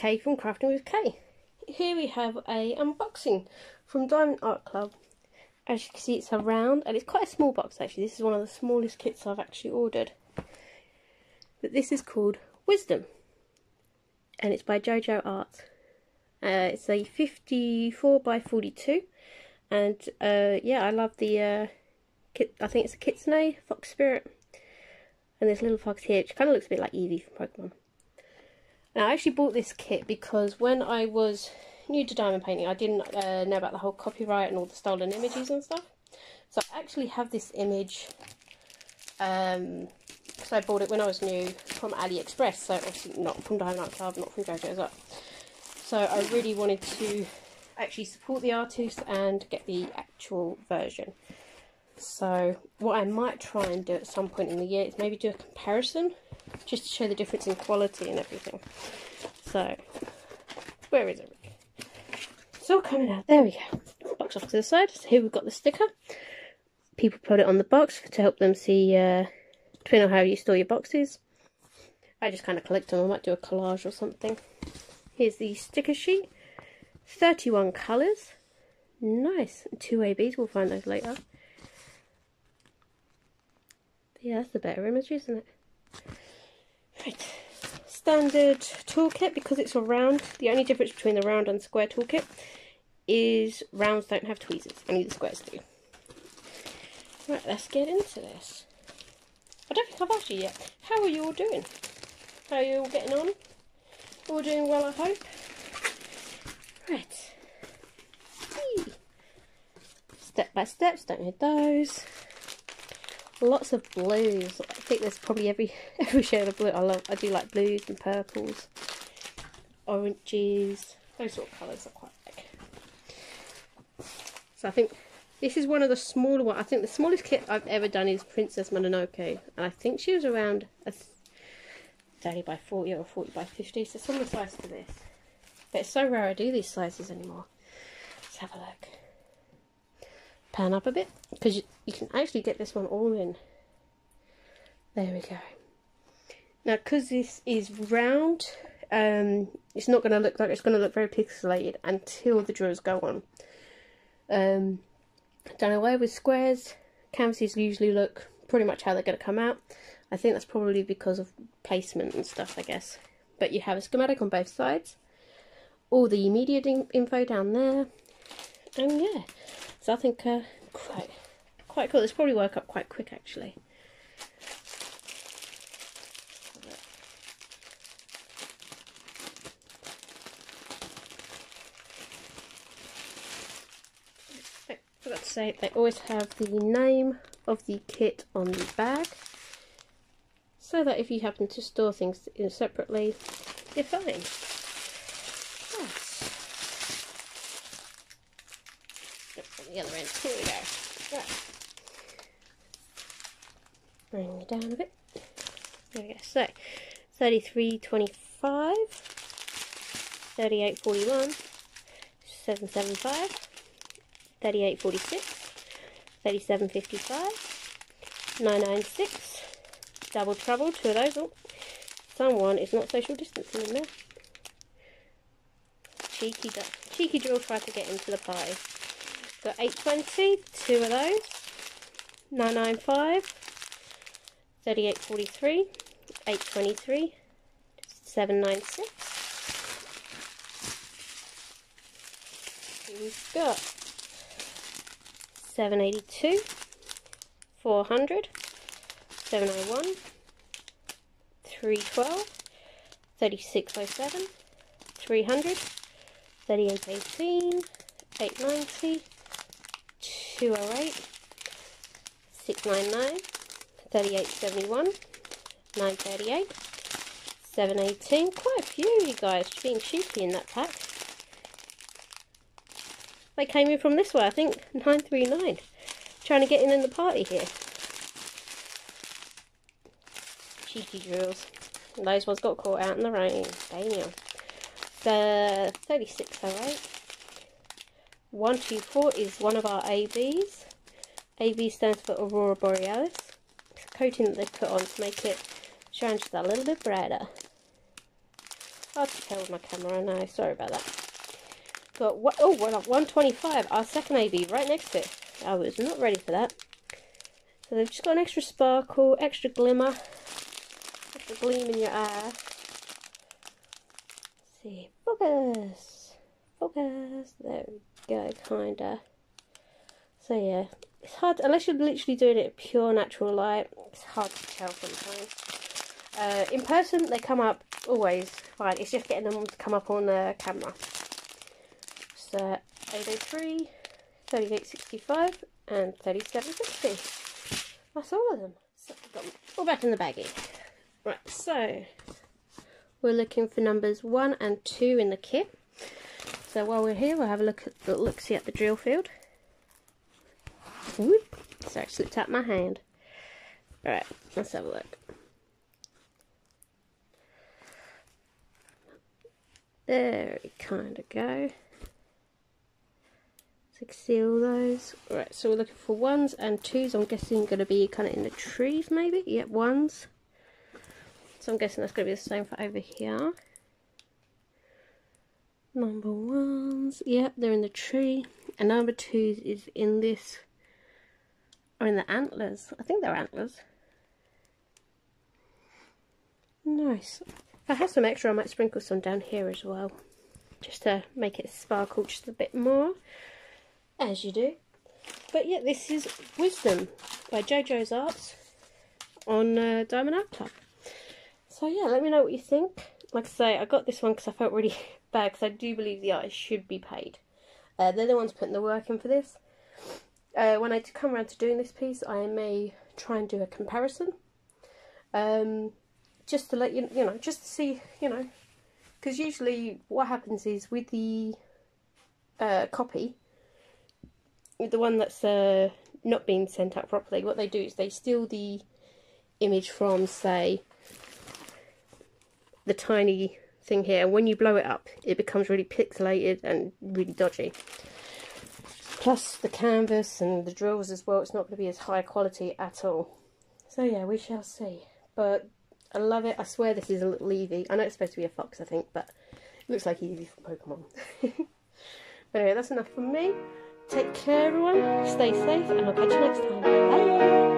Kay from Crafting with Kay. Here we have a unboxing from Diamond Art Club. As you can see it's a round and it's quite a small box actually. This is one of the smallest kits I've actually ordered. But this is called Wisdom and it's by Jojo Art. Uh, it's a 54 by 42 and uh, yeah I love the uh, kit, I think it's a Kitsune Fox Spirit and this little fox here which kind of looks a bit like Eevee from Pokemon. Now, I actually bought this kit because when I was new to diamond painting, I didn't uh, know about the whole copyright and all the stolen images and stuff. So I actually have this image, um, because I bought it when I was new from AliExpress, so obviously not from Diamond Art Club, not from JoJo's Art. So I really wanted to actually support the artist and get the actual version. So what I might try and do at some point in the year is maybe do a comparison just to show the difference in quality and everything. So, where is it? It's all coming out. There we go. Box off to the side. So here we've got the sticker. People put it on the box to help them see, uh, depending on how you store your boxes. I just kind of collect them. I might do a collage or something. Here's the sticker sheet. 31 colours. Nice. Two ABs. We'll find those later. Yeah, that's the better image, isn't it? Right, standard toolkit because it's a round. The only difference between the round and square toolkit is rounds don't have tweezers, only the squares do. Right, let's get into this. I don't think I've asked you yet. How are you all doing? How are you all getting on? All doing well, I hope. Right. Step by steps, don't need those lots of blues. I think there's probably every every shade of blue. I love. I do like blues and purples, oranges. Those sort of colours I quite like. So I think this is one of the smaller ones. I think the smallest kit I've ever done is Princess Mononoke, and I think she was around a 30 by 40 or 40 by 50, so similar size to this. But it's so rare I do these sizes anymore. Let's have a look pan up a bit because you, you can actually get this one all in. There we go. Now, because this is round, um, it's not going to look like it's going to look very pixelated until the drills go on. Um, done away with squares. Canvases usually look pretty much how they're going to come out. I think that's probably because of placement and stuff, I guess. But you have a schematic on both sides. All the immediate info down there. And yeah, I think uh, quite, quite cool. This probably work up quite quick actually. I forgot to say, they always have the name of the kit on the bag so that if you happen to store things in separately, you're fine. The other end. Here we go. Right. Bring it down a bit. There we go. So, 33.25, 38.41, 7.75, 38.46, 37.55, 996, double trouble, two of those. Oh, someone is not social distancing in there. Cheeky, cheeky drill tried to get into the pie. Got 820, two of those. 995, 3843, 823, 796. We've got 782, 400, 701, 312, 3607, 300, 3818, 890, 208, 699, 3871, 938, 718. Quite a few, you guys, being sheepy in that pack. They came in from this way, I think, 939. Trying to get in in the party here. Cheeky drills. Those ones got caught out in the rain. Damn. The 3608. 124 is one of our ABs. AB stands for Aurora Borealis. It's a coating that they put on to make it shine just a little bit brighter. Hard to tell with my camera, I know, sorry about that. Got, what, oh, 125, our second AB right next to it. I was not ready for that. So they've just got an extra sparkle, extra glimmer, extra gleam in your eye. Let's see, focus, focus, there we go, kinda. So yeah, it's hard, unless you're literally doing it pure natural light, it's hard to tell sometimes. Uh, in person, they come up always fine, it's just getting them to come up on the camera. So 803, 3865 and 3760. That's all of them. So got them all back in the baggie. Right, so we're looking for numbers one and two in the kit. So while we're here, we'll have a look at the look see at the drill field. Whoop, sorry, slipped out my hand. Alright, let's have a look. There we kind of go seal those. All right, so we're looking for ones and twos. I'm guessing going to be kind of in the trees, maybe. Yep, ones. So I'm guessing that's going to be the same for over here. Number ones, yep, they're in the tree. And number twos is in this, or in the antlers. I think they're antlers. Nice. I have some extra, I might sprinkle some down here as well. Just to make it sparkle just a bit more as you do. But yeah, this is Wisdom by JoJo's Arts on uh, Diamond Art Club. So yeah, let me know what you think. Like I say, I got this one because I felt really bad because I do believe the artist should be paid. Uh, they're the ones putting the work in for this. Uh, when I come around to doing this piece, I may try and do a comparison. Um, just to let you, you know, just to see, you know, because usually what happens is with the uh, copy, with the one that's uh, not being sent out properly, what they do is they steal the image from, say, the tiny thing here. When you blow it up, it becomes really pixelated and really dodgy. Plus the canvas and the drills as well, it's not going to be as high quality at all. So yeah, we shall see. But I love it. I swear this is a little Eevee. I know it's supposed to be a fox, I think, but it looks like Eevee from Pokemon. but anyway, that's enough from me. Take care, everyone. Stay safe, and I'll catch you next time. Bye.